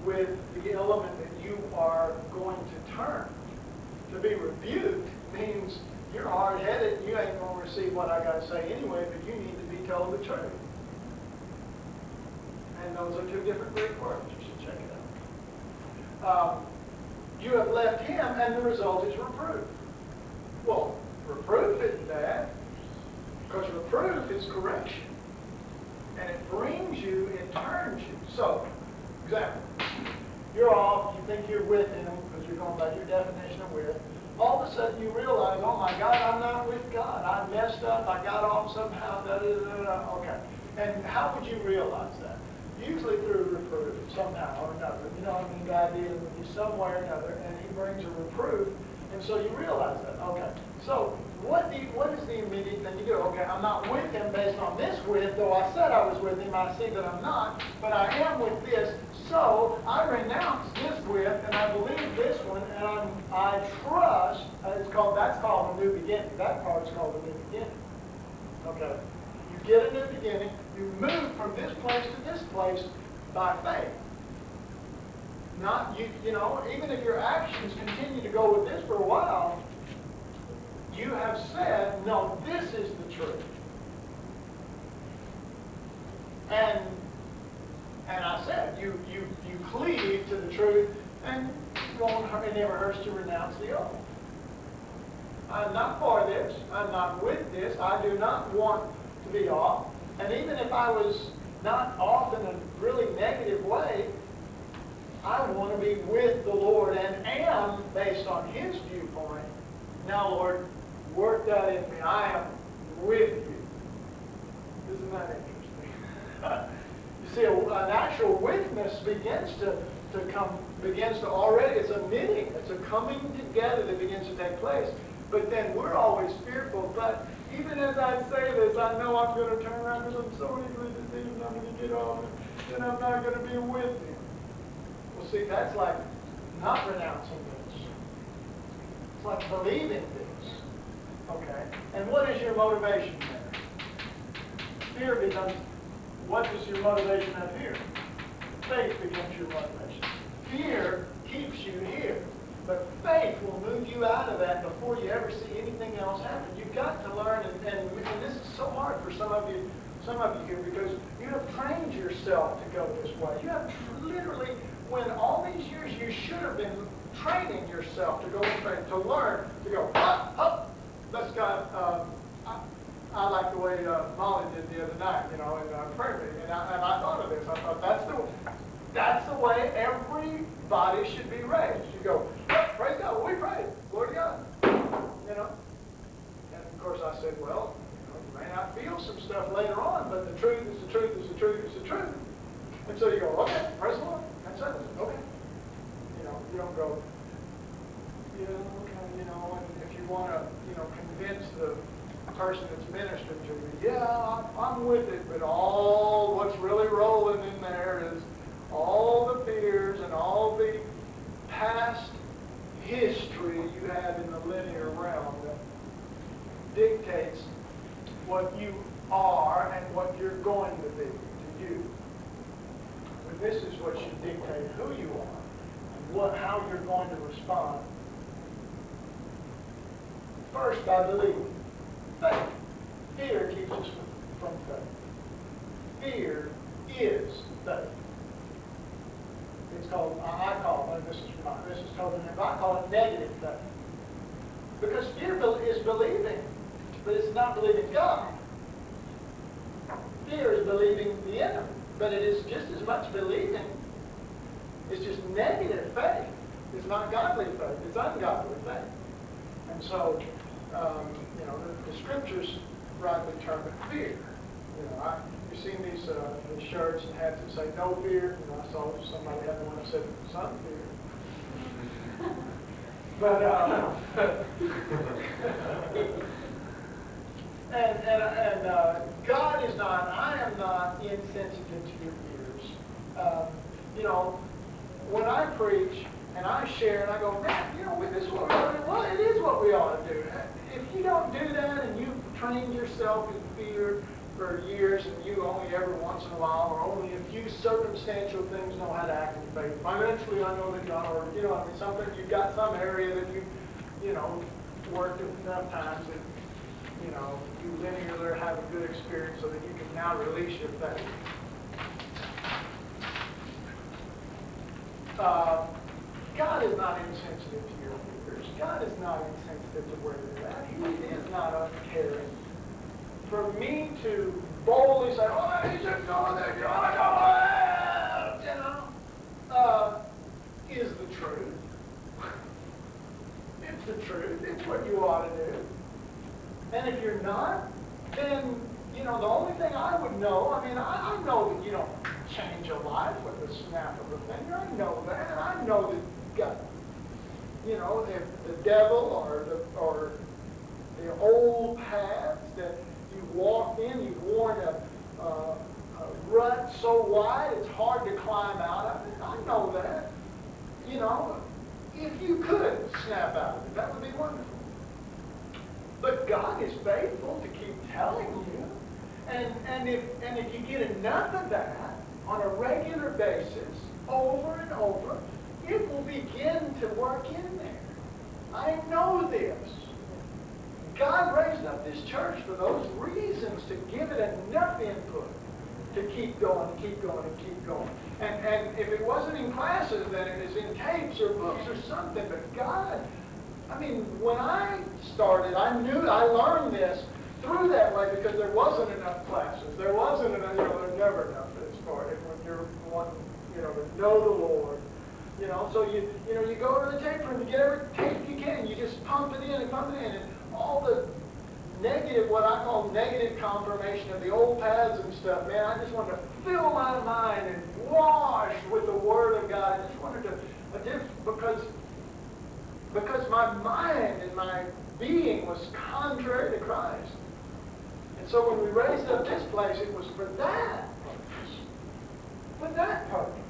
with the element that you are going to turn. To be rebuked means you're hard-headed, you ain't gonna receive what I gotta say anyway, but you need to be told the truth. And those are two different Greek words, you should check it out. Um, you have left him, and the result is reproof. Well, reproof isn't bad, because reproof is correction. And it brings you, it turns you. So, example, you're off, you think you're with him, because you're going by your definition of with. All of a sudden you realize, oh my God, I'm not with God. I messed up, I got off somehow, da da da da. Okay. And how would you realize that? Usually through reproof, somehow or another. You know, I mean, God dealing with you some way or another, and he brings a reproof, and so you realize that. Okay. So, what, you, what is the immediate thing you do? Okay, I'm not with him based on this with, though I said I was with him, I see that I'm not, but I am with this. So, I renounce this with, and I believe this one, and I'm, I trust, uh, it's called, that's called a new beginning. That part is called a new beginning. Okay. You get a new beginning, you move from this place to this place by faith. Not, you, you know, even if your actions continue to go with this for a while, you have said, no, this is the truth. And and I said, you you you cleave to the truth, and it never hurts to renounce the oath. I'm not for this. I'm not with this. I do not want to be off. And even if I was not off in a really negative way, I want to be with the Lord and am, based on His viewpoint, now, Lord, work that in me. I am with you. Isn't that interesting? [LAUGHS] you see, an actual witness begins to, to come, begins to already, it's a knitting, it's a coming together that begins to take place. But then we're always fearful. But even as I say this, I know I'm going to turn around because I'm so easily deceived I'm going to get off and I'm not going to be with him. Well, see, that's like not renouncing this. It's like believing this. Okay? And what is your motivation there? Fear becomes, what is your motivation up here? Faith becomes your motivation. Fear keeps you here. But faith will move you out of that before you ever see anything else happen. You've got to learn, and, and, and this is so hard for some of you, some of you here, because you have trained yourself to go this way. You have literally, when all these years you should have been training yourself to go way, to learn, to go, up, up, let's go, um, I, I like the way uh, Molly did the other night, you know, in uh, prayer meeting, and I, and I thought of this. I thought that's the that's the way everybody should be raised. You go, praise God, we pray, glory to God, you know. And of course I said, well, you, know, you may not feel some stuff later on, but the truth is the truth is the truth is the truth. And so you go, okay, praise the Lord, that's it, okay. You know, you don't go, yeah, okay, you know, and if you want to, know, convince the person that's ministering to you, yeah, I'm with it, but all what's really rolling in there is all the fears and all the past history you have in the linear realm that dictates what you are and what you're going to be to you. But this is what should dictate who you are and what, how you're going to respond. First, by believing. Faith. Fear keeps us from faith. Fear is faith. It's called, I I call it, this is my, this is totally, I call it negative faith. Because fear is believing, but it's not believing God. Fear is believing the enemy, but it is just as much believing. It's just negative faith. It's not godly faith. It's ungodly faith. And so, um, you know, the, the scriptures rightly term it fear. You know, I, you've seen these, uh, these shirts and hats that say no fear. You know, I saw somebody had one that said some fear. [LAUGHS] But, uh, [LAUGHS] and, and, and uh, God is not, I am not insensitive to your fears. Um, you know, when I preach and I share and I go, man, you know, this is what we ought to do. Well, it is what we ought to do. You don't do that and you've trained yourself in fear for years and you only every once in a while or only a few circumstantial things know how to act in faith. Financially, I know that God, or, you know, I mean, something, you've got some area that you, you know, worked enough times that, you know, you linearly have a good experience so that you can now release your faith. Uh, God is not insensitive to your fears. God is not insensitive at. He is not uncaring. For me to boldly say, oh, he's just going there, you're going to you know, uh, is the truth. It's the truth. It's what you ought to do. And if you're not, then, you know, the only thing I would know, I mean, I, I know that you don't change a life with a snap of a finger. I know that. I know that God, you know, if the devil or the, or the old paths that you walked in, you've worn a, a, a rut so wide it's hard to climb out of it. I know that. You know, if you could snap out of it, that would be wonderful. But God is faithful to keep telling you. And, and, if, and if you get enough of that on a regular basis, over and over, it will begin to work in. I know this. God raised up this church for those reasons, to give it enough input to keep going, keep going, and keep going. And, and if it wasn't in classes, then it was in tapes or books or something. But God, I mean, when I started, I knew, I learned this through that way because there wasn't enough classes. There wasn't enough, you know, there's never enough as far as when you're wanting, you know, to know the Lord. You know, so you, you know, you go to the tape room, you get every tape you can, you just pump it in and pump it in, and all the negative, what I call negative confirmation of the old paths and stuff, man, I just wanted to fill my mind and wash with the Word of God. I just wanted to, because, because my mind and my being was contrary to Christ. And so when we raised up this place, it was for that purpose. For that purpose.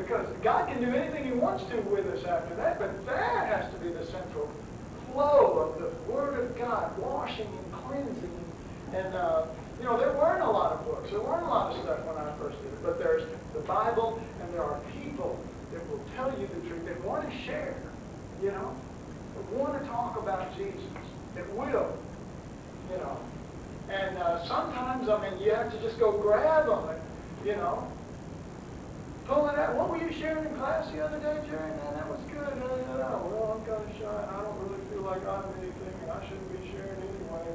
Because God can do anything He wants to with us after that, but that has to be the central flow of the Word of God, washing and cleansing. And, uh, you know, there weren't a lot of books. There weren't a lot of stuff when I first did it. But there's the Bible, and there are people that will tell you the truth, that want to share, you know, that want to talk about Jesus, that will, you know. And uh, sometimes, I mean, you have to just go grab them, and, you know, pull it out. What were you sharing in class the other day, Jerry? Man, that was good. No, no, no. Well, I'm kind of shy, and I don't really feel like I'm anything, and I shouldn't be sharing anyway.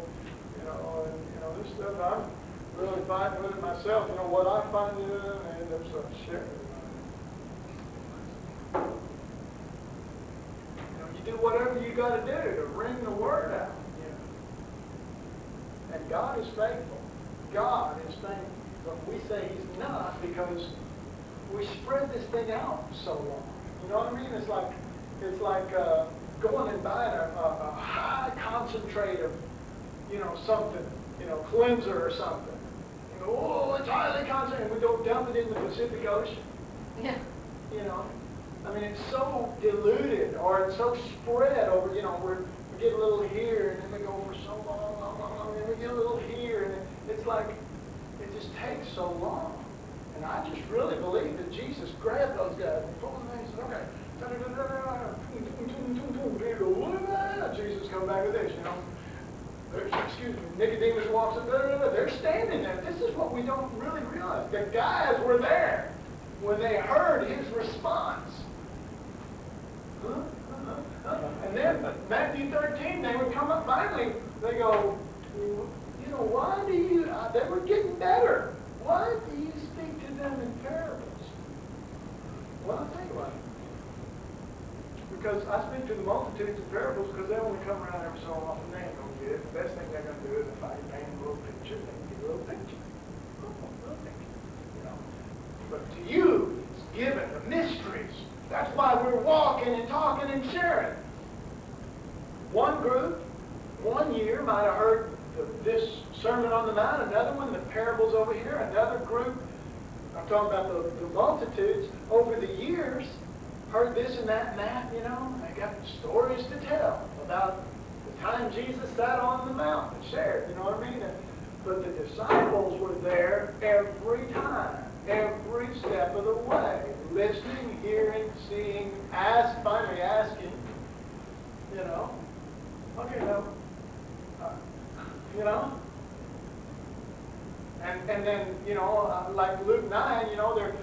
You know, and, you know, this stuff, I'm really fighting with it myself. You know, what I find in it, and I end up sort of sharing. You know, you do whatever you got to do to bring the word out. You know. And God is faithful. God is faithful. But we say He's not because we spread this thing out so long. You know what I mean? It's like it's like uh, going and buying a, a, a high concentrate of, you know, something, you know, cleanser or something. You know, oh, it's highly concentrated, we go dump it in the Pacific Ocean. Yeah. You know, I mean, it's so diluted or it's so spread over. You know, we're, we get a little here and then we go for so long, long, long, long, and then we get a little here, and it, it's like it just takes so long. And I just really believe that Jesus grabbed those guys and pulled them in and said, okay, Jesus come back with this, you know. There's, excuse me, Nicodemus walks up, they're standing there. This is what we don't really realize. The guys were there when they heard his response. And then Matthew 13, they would come up finally, they go, you know, why do you, uh, they were getting better. Why do you speak to them in parables? Well, I'll tell you why. Because I speak to the multitudes of parables because they only come around every so often. They ain't going to get it. The best thing they're going to do is if I paint a little picture, they can get a little picture. Oh, little picture. You know. But to you, it's given the mysteries. That's why we're walking and talking and sharing. One group, one year, might have heard the, this Sermon on the Mount, another one, the parables over here, another group, I'm talking about the, the multitudes, over the years, heard this and that and that, you know, they got stories to tell about the time Jesus sat on the mountain and shared, you know what I mean? And, but the disciples were there every time, every step of the way, listening, hearing, seeing, ask, finally asking, you know. Okay, now, uh, you know? And, and then, you know, uh, like Luke 9, you know, there,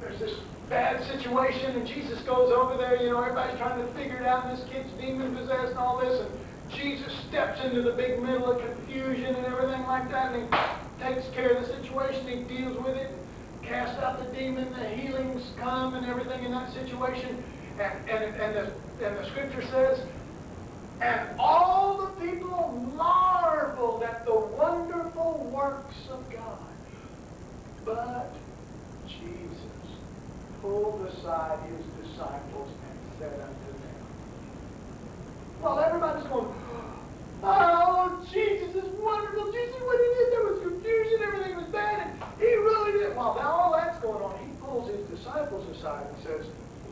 there's this bad situation and Jesus goes over there, you know, everybody's trying to figure it out and this kid's demon possessed and all this and Jesus steps into the big middle of confusion and everything like that and he takes care of the situation, he deals with it, casts out the demon, the healings come and everything in that situation. And, and, and, the, and the scripture says, and all the people marveled at the wonderful works of God. But Jesus pulled aside his disciples and said unto them, Well, everybody's going, Oh, Jesus is wonderful. Jesus, what he did, there was confusion, everything was bad, and he really did. While now all that's going on, he pulls his disciples aside and says,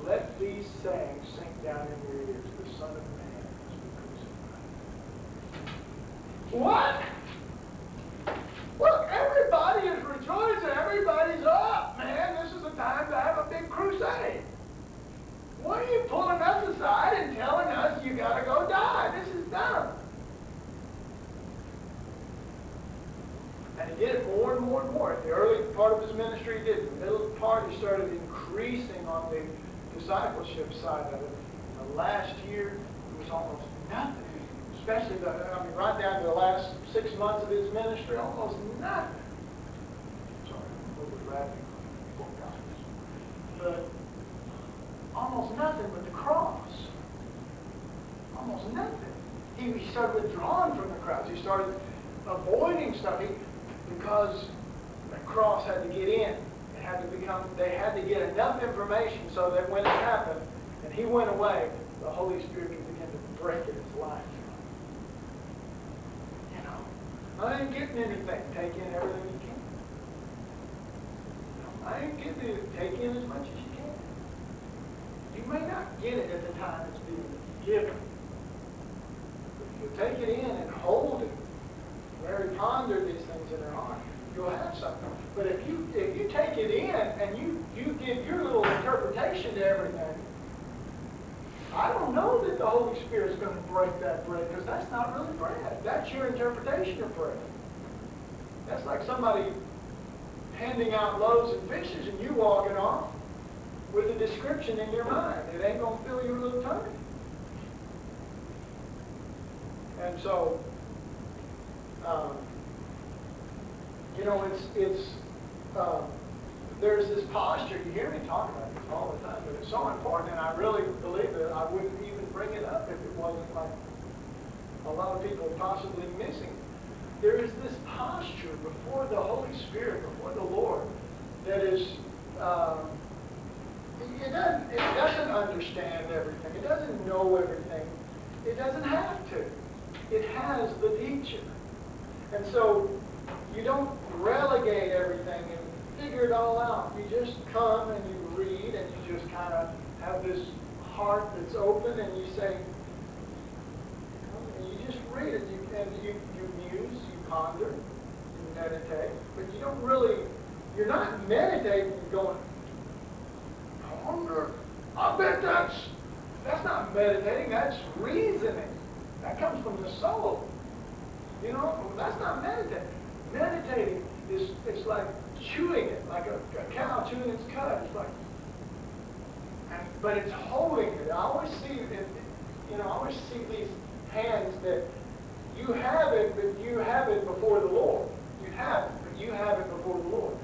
Let these sayings sink down in your ears. The Son of Man has been crucified. What? Look, everybody is rejoicing. Everybody's up, man. This is the time to have a big crusade. What are you pulling us aside and telling us you gotta go die? This is dumb. And he did it more and more and more. In The early part of his ministry he did. The middle part, he started increasing on the discipleship side of it. In the last year, it was almost I mean, right down to the last six months of his ministry, almost nothing. Sorry, overlapping. Poor guys. But almost nothing but the cross. Almost nothing. He, he started withdrawing from the crowds. He started avoiding stuff he, because the cross had to get in. It had to become, they had to get enough information so that when it happened and he went away, the Holy Spirit could begin to break in his life. You know, I ain't getting anything. Take in everything you can. You know, I ain't getting it. Take in as much as you can. You may not get it at the time it's being given. But if you take it in and hold it, Mary pondered these things in her heart, you'll have something. But if you if you take it in and you, you give your little interpretation to everything, I don't know that the Holy Spirit's going to break that bread because that's not really bread. That's your interpretation of bread. That's like somebody handing out loaves and fishes and you walking off with a description in your mind. It ain't going to fill your little tummy. And so, um, you know, it's, it's, um, there's this posture, you hear me talk about this all the time, but it's so important, and I really believe that I wouldn't even bring it up if it wasn't like a lot of people possibly missing. There is this posture before the Holy Spirit, before the Lord, that is, um, it doesn't, it doesn't understand everything. It doesn't know everything. It doesn't have to. It has the teacher. And so you don't relegate everything and figure it all out. You just come and you read and you just kind of have this heart that's open and you say, and you just read it you, and you, you muse, you ponder, you meditate, but you don't really, you're not meditating going, I wonder, I bet that's, that's not meditating, that's reasoning. That comes from the soul. You know, that's not meditating. Meditating is it's like chewing it, like a, a cow chewing its cud. It's like, but it's holding it. I always see it, you know, I always see these hands that you have it, but you have it before the Lord. You have it, but you have it before the Lord.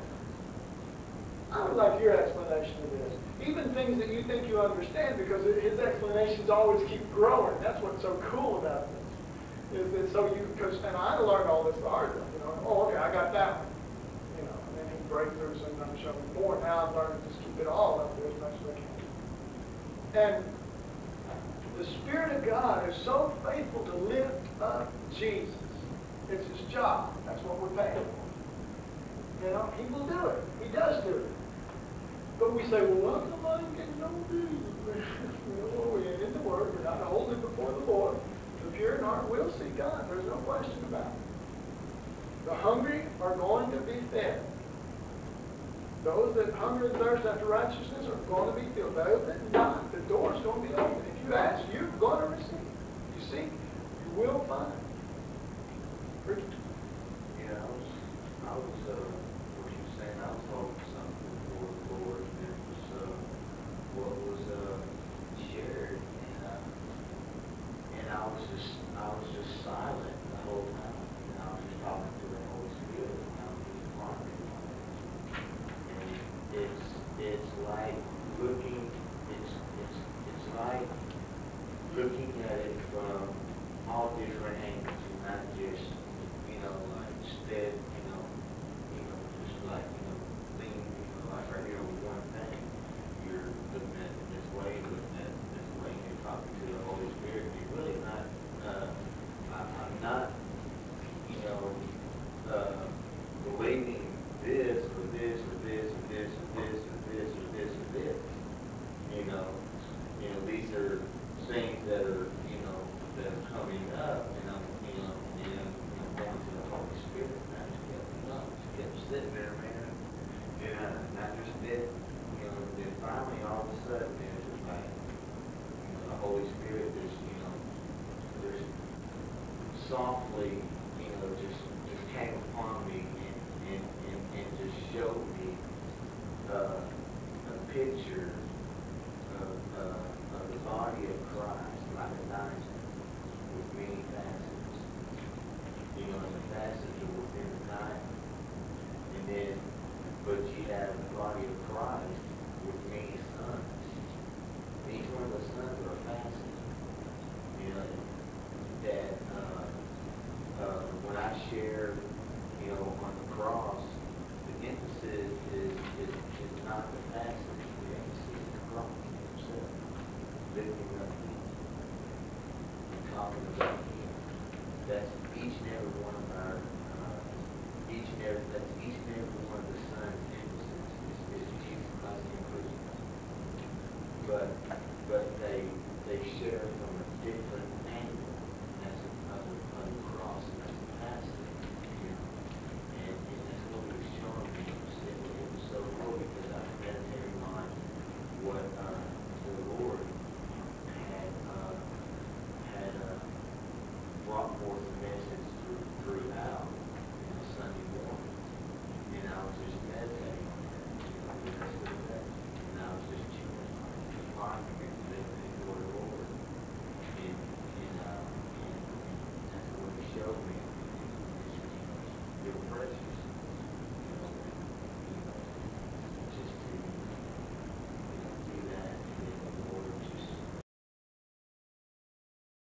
I would like your explanation of this. Even things that you think you understand, because his explanations always keep growing. That's what's so cool about this. Is that so you, because, and I learned all this hard you know, oh, okay, I got that one. You know, and then he break through some and show me more. Now I've learned to just keep it all up there as much as I can. And the Spirit of God is so faithful to lift up Jesus. It's his job. That's what we're paying for. You know, he will do it. He does do it. But we say, well, I'm the mind can Jesus. you know, we're in the Word. We're not holding before the Lord. The pure in heart will see God. There's no question about it. The hungry are going to be fed. Those that hunger and thirst after righteousness are going to be filled. Those that not, door's going to be open. If you ask, you're going to receive. You see, you will find. You know, I was, I was uh,